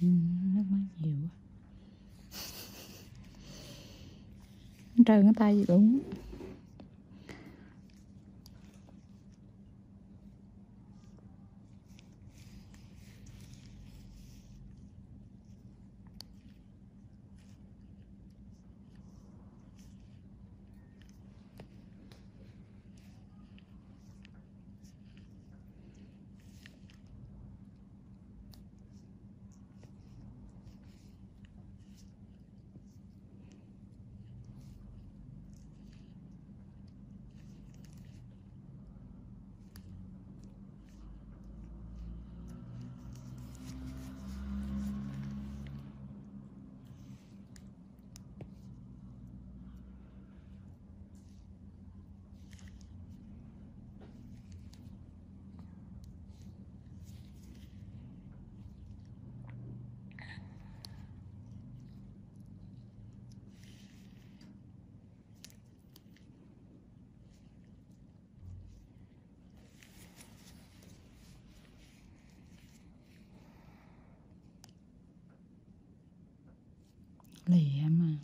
nước mắt nhiều quá trơn cái tay gì đúng lẹ mà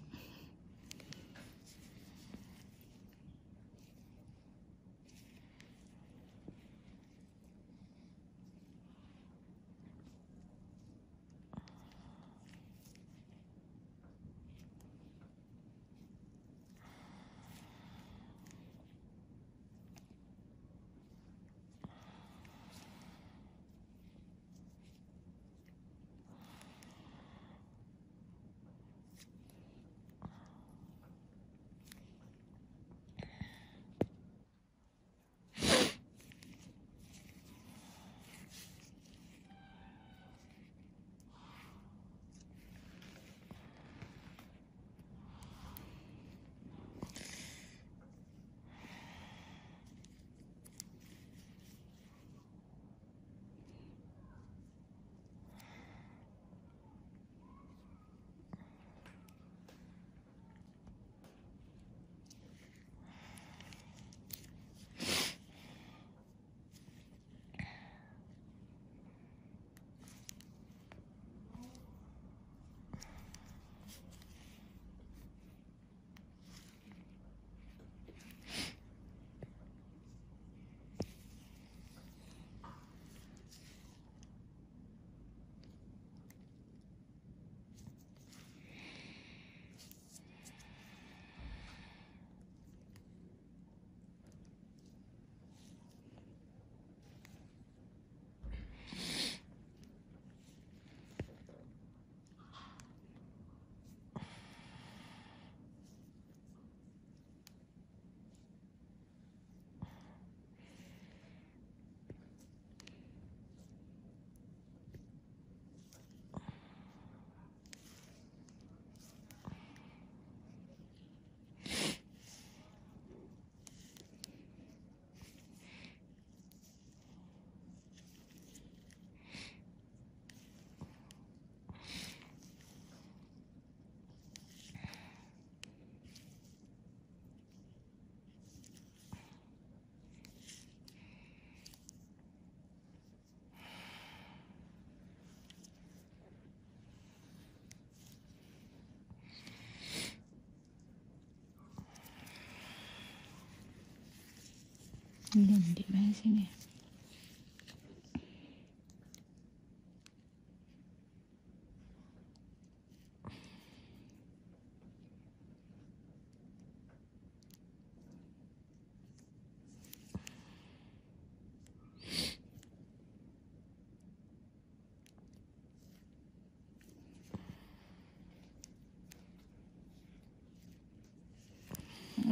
Nhìn để ba xem nè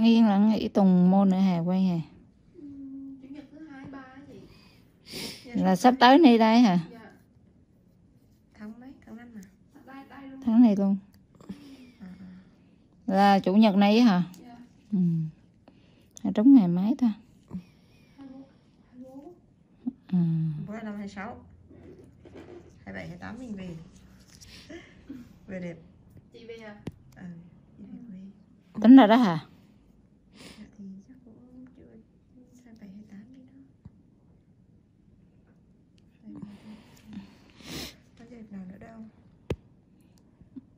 Yên lắng nghĩ Tùng môn ở hà quay hà chủ nhật thứ hai ba á chị Dạ, là sắp tới đây đây hả? Dạ. Tháng mấy? Tháng năm à? Đây đây luôn. Tháng này luôn. Là chủ nhật này á hả? Dạ. Ừ. Là trống ngày mấy ta? Ừ. bữa năm hai sáu. Hai bảy hai tám mình về. Về đẹp. Chị về à? Đi về quê. Tính ra đó hả Dạ thì chắc cũng chưa hai bảy hai tám đi đó Hai bảy, hai tám. có dịp nào nữa đâu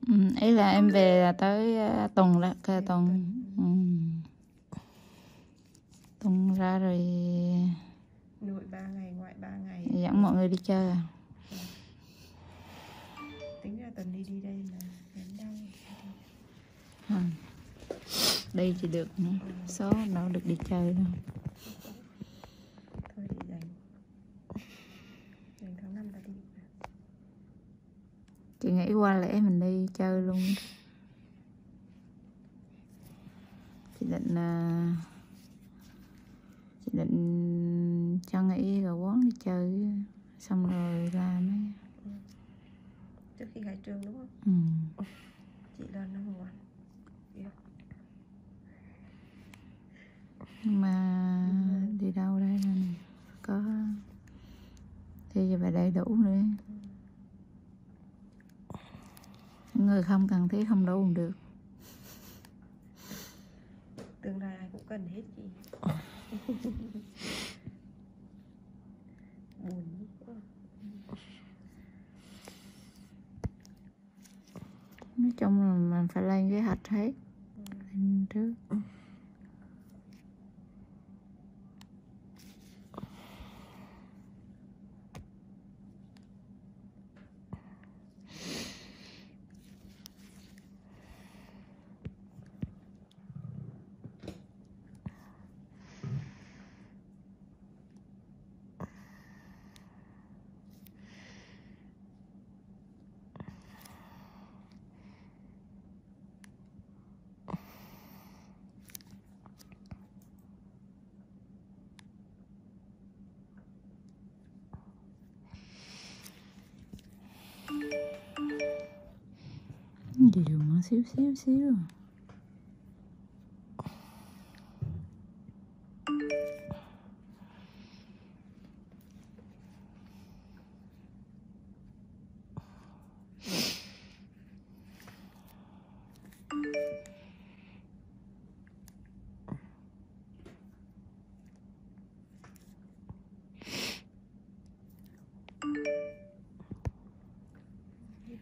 ừ, ý là em về là tới à, tuần đó cơ tuần. ừ. tuần ra rồi nội ba ngày ngoại ba ngày. dẫn mọi người đi chơi à? Tính ra tuần đi đi đây mà đến đâu Ừ. đây chỉ được số đâu được đi chơi đâu thôi đi dành dành tháng năm ta đi chị nghĩ qua lễ mình đi chơi luôn. Chị định à, chị định cho nghỉ rồi quán đi chơi xong rồi làm ấy trước khi khai trương đúng không? Ừ. chị lên năm ngoan nhưng mà đi đâu đây là có thì về đầy đủ nữa người không cần thiết không đủ cũng được. Tương lai ai cũng cần hết chị. Buồn. Nói chung là mình phải lên kế hoạch hết. Lên trước gì mà xíu. Xíu xíu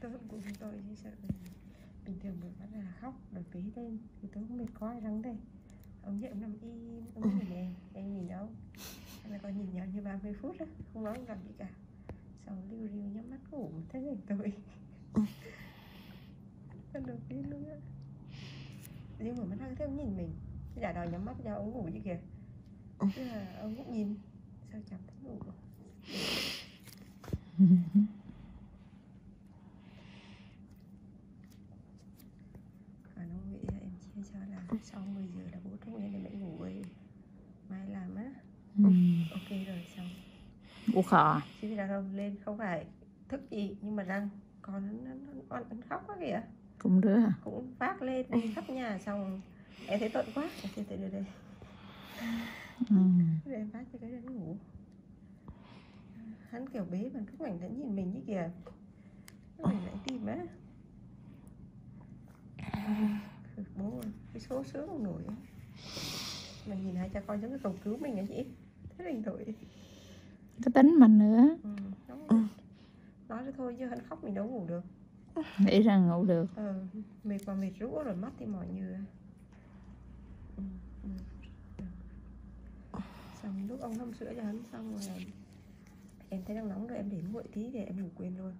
tôi cũng tôi như sợ bình thường mình vẫn là khóc rồi bế lên thì tôi không mệt ai lắng đây. Ông dậy ông nằm im, ông nhìn nè em nhìn đâu là còn nhìn nhau như 30 phút á, không nói làm gì cả. Xong lưu riu nhắm mắt ngủ, thế này tôi. Lần đầu tiên luôn á. Riêng mà mắt đang thấy ông nhìn mình giả đòi nhắm mắt ra ông ngủ như kìa. Tức là ông cũng nhìn, sao chẳng thấy ngủ Còn ông nghĩ là em chia cho là sau 10 giờ là bố trong nên em mới ngủ rồi mai làm á ừ ok rồi xong. Ủa khò chứ là không lên không phải thức gì nhưng mà răng còn nó, nó, nó, nó khóc quá kìa. Cũng đứa à cũng phát lên đi khắp nhà xong em thấy tội quá. Em thấy đây đây. Ừ. em phát cho cái đứa ngủ. Hắn kiểu bế mà cứ ngoảnh đến nhìn mình như kìa. Mình lại tìm á. Bố ơi, cái số sướng không nổi mà nhìn hai cha con giống như cầu cứu mình á chị thế là tội cái tính mình nữa. Ừ, đúng. nói thế thôi chứ hắn khóc mình đâu ngủ được. Nghĩ rằng ngủ được. Ờ mệt mà mệt rũ rồi mắt thì mỏi như. Ừ, ừ, xong lúc ông hâm sữa cho hắn xong rồi em thấy đang nóng rồi em để nguội tí để em ngủ quên luôn.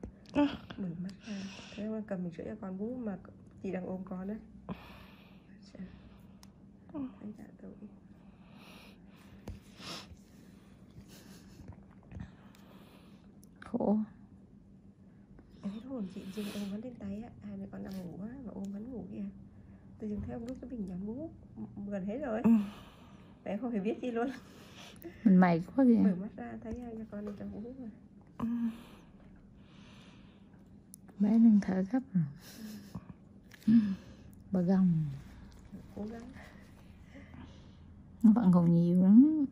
Mở mắt ra. Thế mà cầm mình sữa cho con bú mà chị đang ôm con đấy thấy dạ tội khổ thấy hồn chị dừng ôm hắn lên tay á. Hai mẹ con nằm ngủ á mà ôm hắn ngủ kìa. Tự dưng thấy ông đút cái bình nhắm bú M- gần hết rồi. Em không hề biết gì luôn. Mình mày quá kìa. Mở mắt ra thấy hai cha con trong bú rồi bé đang thở gấp rồi. Bà gồng. Cố gắng. Nó vẫn còn nhiều lắm